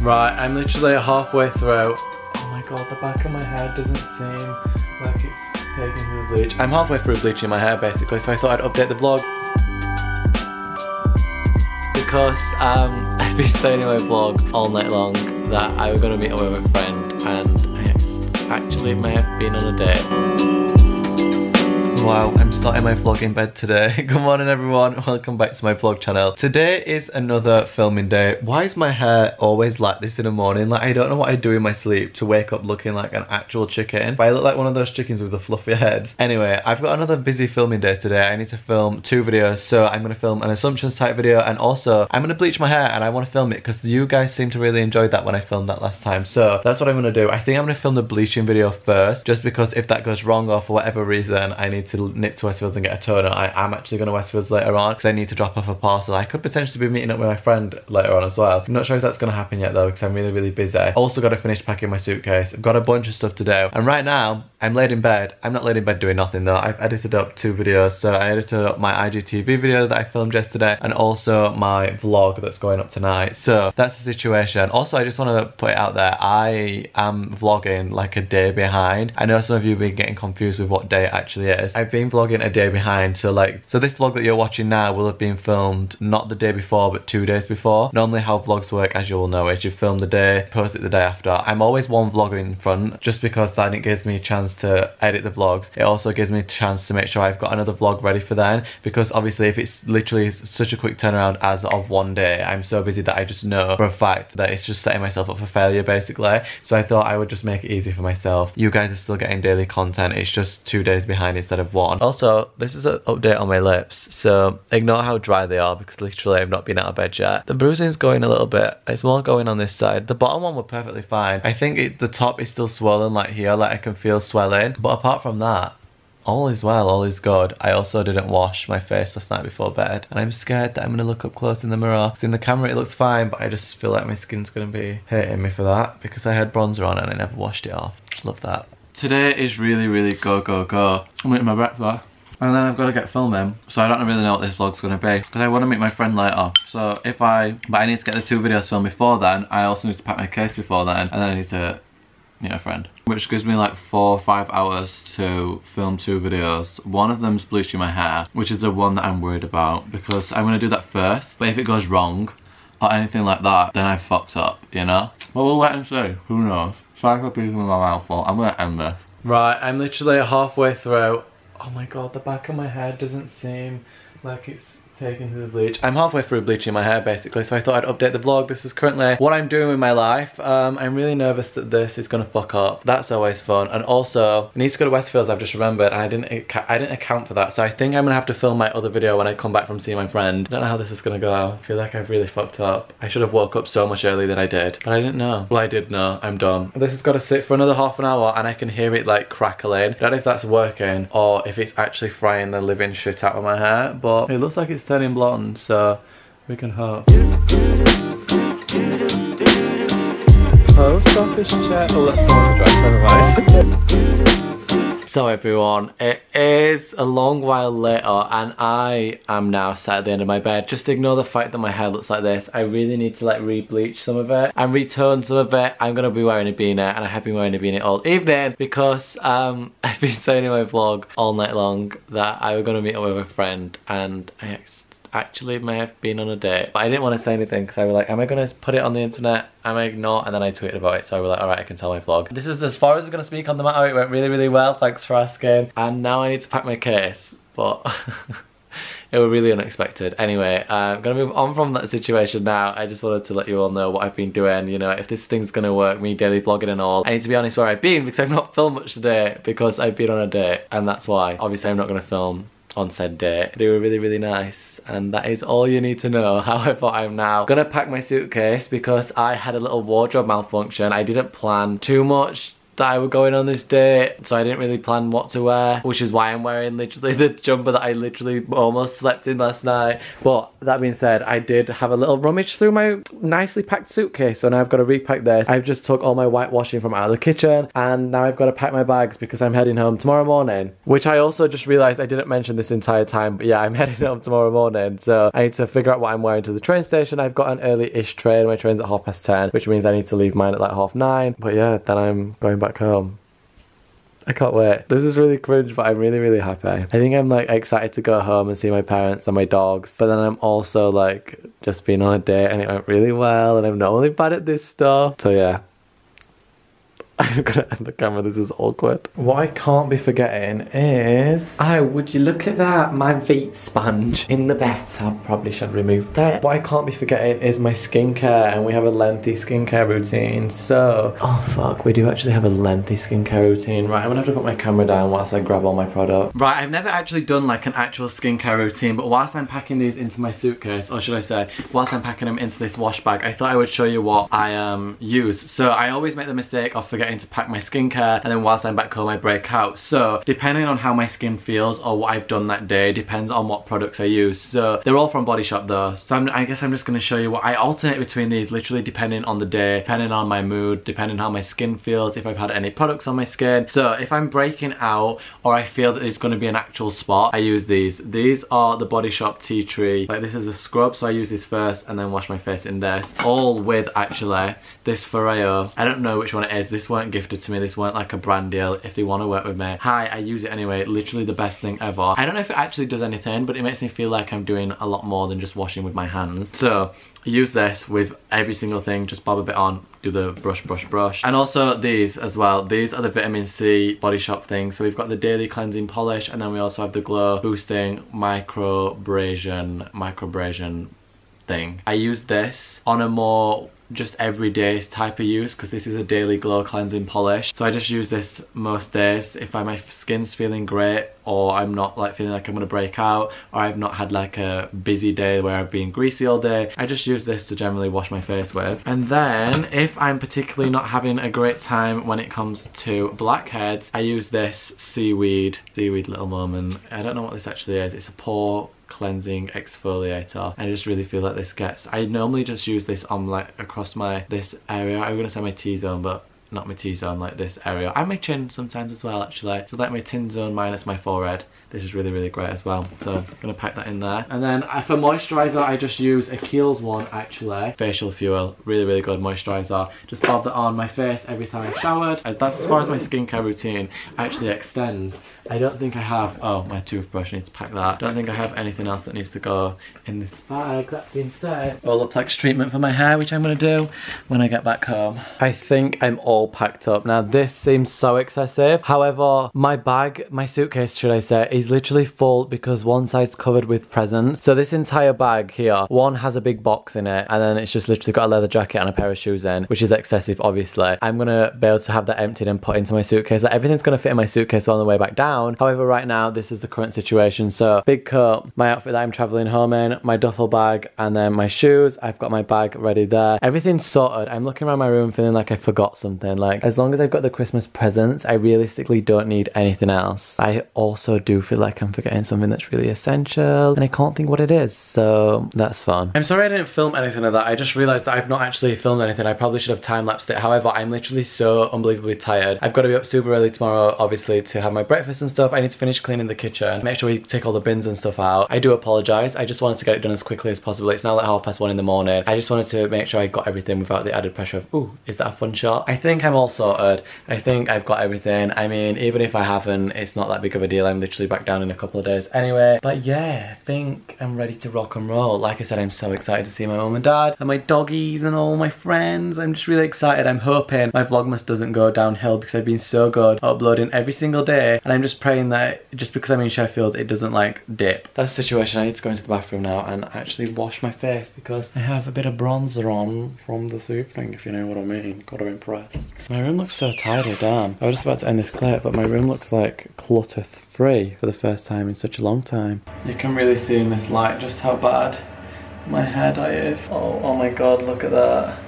Right, I'm literally halfway through. Oh my god, the back of my hair doesn't seem like it's through the bleach. I'm halfway through bleaching my hair basically, so I thought I'd update the vlog. Because um, I've been saying in my vlog all night long that I was going to meet up with a friend and I actually may have been on a date. Wow, I'm starting my vlog in bed today. Good morning everyone, welcome back to my vlog channel. Today is another filming day. Why is my hair always like this in the morning? Like I don't know what I do in my sleep to wake up looking like an actual chicken. But I look like one of those chickens with the fluffy heads. Anyway, I've got another busy filming day today. I need to film two videos. So I'm to film an assumptions type video and also I'm to bleach my hair and I want to film it because you guys seem to really enjoy that when I filmed that last time. So that's what I'm to do. I think I'm to film the bleaching video first just because if that goes wrong or for whatever reason I need to nip to Westfields and get a toner. I am actually going to Westfields later on because I need to drop off a parcel. I could potentially be meeting up with my friend later on as well. I'm not sure if that's going to happen yet though because I'm really, really busy. Also got to finish packing my suitcase. I've got a bunch of stuff to do. And right now, I'm laid in bed. I'm not laid in bed doing nothing though. I've edited up two videos. So I edited up my IGTV video that I filmed yesterday and also my vlog that's going up tonight. So that's the situation. Also, I just want to put it out there. I am vlogging like a day behind. I know some of you have been getting confused with what day it actually is. I've been vlogging a day behind. So like, so this vlog that you're watching now will have been filmed not the day before, but two days before. Normally how vlogs work, as you all know, is you film the day, post it the day after. I'm always one vlog in front just because then it gives me a chance to edit the vlogs. It also gives me a chance to make sure I've got another vlog ready for then because obviously if it's literally such a quick turnaround as of one day, I'm so busy that I just know for a fact that it's just setting myself up for failure basically. So I thought I would just make it easy for myself. You guys are still getting daily content. It's just two days behind instead of one. Also, this is an update on my lips. So ignore how dry they are because literally I've not been out of bed yet. The bruising's going a little bit. It's more going on this side. The bottom one were perfectly fine. I think it, the top is still swollen like here. Like I can feel swelling. But apart from that, all is well, all is good. I also didn't wash my face last night before bed and I'm scared that I'm gonna look up close in the mirror. Because in the camera it looks fine but I just feel like my skin's gonna be hating me for that because I had bronzer on and I never washed it off. Love that. Today is really, really go, go, go. I'm eating my breakfast. And then I've got to get filming, so I don't really know what this vlog's going to be. Because I want to meet my friend later. So if I, but I need to get the two videos filmed before then. I also need to pack my case before then. And then I need to meet a friend. Which gives me like four or five hours to film two videos. One of them's bleaching my hair, which is the one that I'm worried about. Because I'm going to do that first. But if it goes wrong, or anything like that, then I've fucked up, you know? But we'll wait and see. Who knows? Psycho pieces in my mouthful. I'm to end this. Right, I'm literally halfway through Oh my god, the back of my head doesn't seem like it's taken to the bleach. I'm halfway through bleaching my hair basically, so I thought I'd update the vlog. This is currently what I'm doing with my life. Um, I'm really nervous that this is gonna fuck up. That's always fun. And also, I need to go to Westfields, I've just remembered, and I didn't I didn't account for that. So I think I'm gonna have to film my other video when I come back from seeing my friend. I don't know how this is gonna go. I feel like I've really fucked up. I should have woke up so much earlier than I did, but I didn't know. Well, I did know. I'm done. This has got to sit for another half an hour and I can hear it like crackling. I don't know if that's working or if it's actually frying the living shit out of my hair, but it looks like it's turning blonde so we can hope. Post office. Oh, that's someone's address, never mind. so everyone, it is a long while later and I am now sat at the end of my bed. Just ignore the fact that my hair looks like this. I really need to like re-bleach some of it and retone some of it. I'm gonna be wearing a beanie and I have been wearing a beanie all evening because um, I've been saying in my vlog all night long that I was gonna meet up with a friend and I actually may have been on a date. But I didn't want to say anything because I was like, am I going to put it on the internet? Am I not? And then I tweeted about it. So I was like, all right, I can tell my vlog. This is as far as I'm going to speak on the matter. It went really, really well. Thanks for asking. And now I need to pack my case. But... it was really unexpected. Anyway, uh, I'm gonna move on from that situation now. I just wanted to let you all know what I've been doing. You know, if this thing's gonna work, me daily vlogging and all. I need to be honest where I've been because I've not filmed much today because I've been on a date. And that's why. Obviously, I'm not gonna film on said date. They were really, really nice and that is all you need to know. However, I'm now gonna pack my suitcase because I had a little wardrobe malfunction. I didn't plan too much that I were going on this date, so I didn't really plan what to wear, which is why I'm wearing literally the jumper that I literally almost slept in last night. But that being said, I did have a little rummage through my nicely packed suitcase, so now I've got to repack this. I've just took all my whitewashing from out of the kitchen, and now I've got to pack my bags because I'm heading home tomorrow morning, which I also just realised I didn't mention this entire time, but yeah, I'm heading home tomorrow morning, so I need to figure out what I'm wearing to the train station. I've got an early-ish train, my train's at half past 10, which means I need to leave mine at like half nine, but yeah, then I'm going back home. I can't wait. This is really cringe, but I'm really, really happy. I think I'm like excited to go home and see my parents and my dogs, but then I'm also like just being on a date and it went really well and I'm not only bad at this stuff. So yeah, I'm gonna end the camera, this is awkward. What I can't be forgetting is... Oh, would you look at that? My Veet sponge in the bathtub. Probably should remove that. What I can't be forgetting is my skincare and we have a lengthy skincare routine. So, oh fuck, we do actually have a lengthy skincare routine. Right, I'm gonna have to put my camera down whilst I grab all my product. Right, I've never actually done like an actual skincare routine, but whilst I'm packing these into my suitcase, or should I say, whilst I'm packing them into this wash bag, I thought I would show you what I um use. So I always make the mistake of forgetting forgetting to pack my skincare and then whilst I'm back home I break out. So depending on how my skin feels or what I've done that day depends on what products I use. So they're all from Body Shop though. So I'm, i guess I'm just going to show you what I alternate between these literally depending on the day, depending on my mood, depending on how my skin feels, if I've had any products on my skin. So if I'm breaking out or I feel that there's going to be an actual spot, I use these. These are the Body Shop Tea Tree. Like this is a scrub so I use this first and then wash my face in this. All with actually this Foreo. I don't know which one it is. This weren't gifted to me. This weren't like a brand deal. If they want to work with me, hi, I use it anyway. Literally the best thing ever. I don't know if it actually does anything, but it makes me feel like I'm doing a lot more than just washing with my hands. So use this with every single thing. Just bob a bit on, do the brush, brush, brush. And also these as well. These are the vitamin C Body Shop things. So we've got the daily cleansing polish and then we also have the glow boosting microabrasion, microabrasion thing. I use this on a more just everyday type of use because this is a daily glow cleansing polish. So I just use this most days. If I, my skin's feeling great or I'm not like feeling like I'm gonna break out or I've not had like a busy day where I've been greasy all day I just use this to generally wash my face with. And then if I'm particularly not having a great time when it comes to blackheads I use this seaweed seaweed little moment. I don't know what this actually is. It's a pore cleansing exfoliator. I just really feel like this gets I normally just use this on like across my this area. I'm gonna say my T-zone but not my T-zone like this area. And my chin sometimes as well actually. So like my tin zone minus my forehead this is really really great as well so I'm gonna pack that in there and then uh, for moisturizer I just use a Kiehl's one actually facial fuel really really good moisturizer just bob that on my face every time I showered that's as far as my skincare routine actually extends I don't think I have, oh my toothbrush, I need to pack that. don't think I have anything else that needs to go in this bag. That being said, all up Olaplex treatment for my hair, which I'm gonna do when I get back home. I think I'm all packed up. Now this seems so excessive. However, my bag, my suitcase should I say, is literally full because one side's covered with presents. So this entire bag here, one has a big box in it and then it's just literally got a leather jacket and a pair of shoes in, which is excessive obviously. I'm gonna be able to have that emptied and put into my suitcase. Like, everything's gonna fit in my suitcase on the way back down. However, right now, this is the current situation. So big coat, my outfit that I'm traveling home in, my duffel bag, and then my shoes. I've got my bag ready there. Everything's sorted. I'm looking around my room feeling like I forgot something. Like as long as I've got the Christmas presents, I realistically don't need anything else. I also do feel like I'm forgetting something that's really essential and I can't think what it is. So that's fun. I'm sorry I didn't film anything of that. I just realized that I've not actually filmed anything. I probably should have time-lapsed it. However, I'm literally so unbelievably tired. I've got to be up super early tomorrow, obviously, to have my breakfast and stuff. I need to finish cleaning the kitchen, make sure we take all the bins and stuff out. I do apologise. I just wanted to get it done as quickly as possible. It's now like half past one in the morning. I just wanted to make sure I got everything without the added pressure of, ooh, is that a fun shot? I think I'm all sorted. I think I've got everything. I mean, even if I haven't, it's not that big of a deal. I'm literally back down in a couple of days anyway. But yeah, I think I'm ready to rock and roll. Like I said, I'm so excited to see my mum and dad and my doggies and all my friends. I'm just really excited. I'm hoping my Vlogmas doesn't go downhill because I've been so good uploading every single day. And I'm just praying that just because I'm in Sheffield, it doesn't like dip. That's the situation. I need to go into the bathroom now and actually wash my face because I have a bit of bronzer on from this evening, if you know what I mean. Gotta impress. My room looks so tidy, damn. I was just about to end this clip, but my room looks like clutter free for the first time in such a long time. You can really see in this light just how bad my hair dye is. Oh, oh my god, look at that.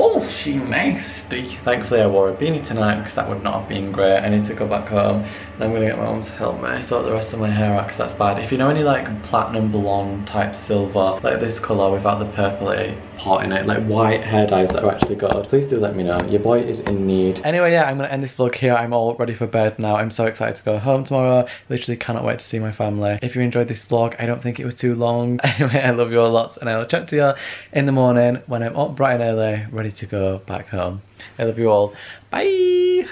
Oh, she nasty. Thankfully I wore a beanie tonight because that would not have been great. I need to go back home and I'm gonna get my mum to help me sort the rest of my hair out because that's bad. If you know any like platinum blonde type silver, like this colour without the purple, purpley part in it, like white hair dyes that are actually good, please do let me know. Your boy is in need. Anyway, yeah, I'm gonna end this vlog here. I'm all ready for bed now. I'm so excited to go home tomorrow. Literally cannot wait to see my family. If you enjoyed this vlog, I don't think it was too long. Anyway, I love you all lots and I'll chat to you in the morning when I'm up bright and early, ready to go back home. I love you all. Bye!